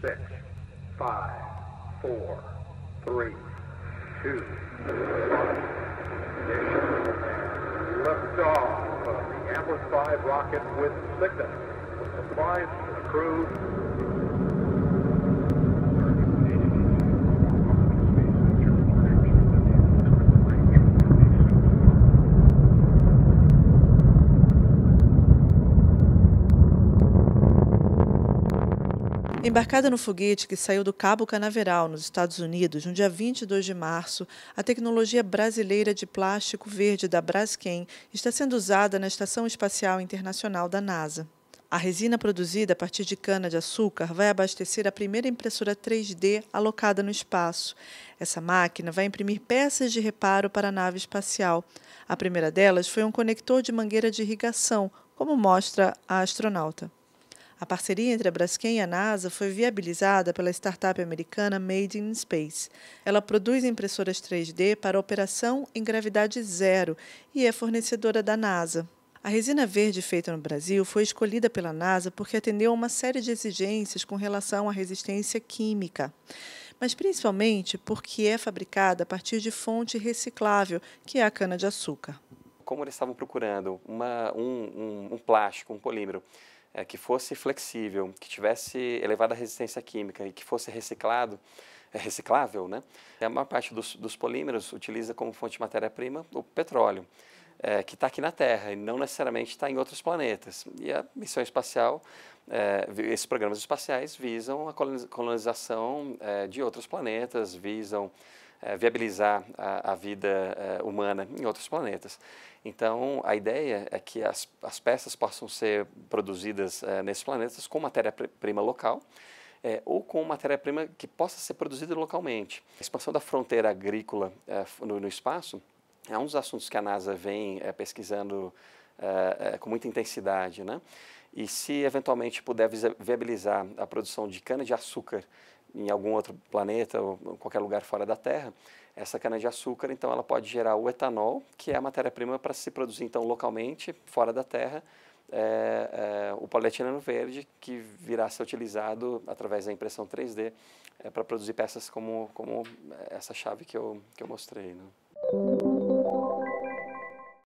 six, five, four, three, two, one. Ignition liftoff of the Atlas V rocket with Cygnus. Supplies crew. Embarcada no foguete que saiu do Cabo Canaveral, nos Estados Unidos, no dia 22 de março, a tecnologia brasileira de plástico verde da Braskem está sendo usada na Estação Espacial Internacional da NASA. A resina produzida a partir de cana-de-açúcar vai abastecer a primeira impressora 3D alocada no espaço. Essa máquina vai imprimir peças de reparo para a nave espacial. A primeira delas foi um conector de mangueira de irrigação, como mostra a astronauta. A parceria entre a Braskem e a NASA foi viabilizada pela startup americana Made in Space. Ela produz impressoras 3D para operação em gravidade zero e é fornecedora da NASA. A resina verde feita no Brasil foi escolhida pela NASA porque atendeu a uma série de exigências com relação à resistência química, mas principalmente porque é fabricada a partir de fonte reciclável, que é a cana-de-açúcar. Como eles estavam procurando uma, um, um, um plástico, um polímero, é, que fosse flexível, que tivesse elevada resistência química e que fosse reciclado, é, reciclável, né? A maior parte dos, dos polímeros utiliza como fonte de matéria-prima o petróleo, é, que está aqui na Terra e não necessariamente está em outros planetas. E a missão espacial, é, esses programas espaciais visam a colonização de outros planetas, visam viabilizar a, a vida é, humana em outros planetas. Então, a ideia é que as, as peças possam ser produzidas é, nesses planetas com matéria-prima local, é, ou com matéria-prima que possa ser produzida localmente. A expansão da fronteira agrícola é, no, no, espaço é um dos assuntos que a NASA vem é, pesquisando com muita intensidade. Né? E se eventualmente puder viabilizar a produção de cana-de-açúcar em algum outro planeta ou qualquer lugar fora da Terra, essa cana-de-açúcar, então, ela pode gerar o etanol, que é a matéria-prima para se produzir, então, localmente, fora da Terra, é, é, o polietileno verde, que virá a ser utilizado através da impressão 3D é, para produzir peças como, como essa chave que eu, que eu mostrei. Né?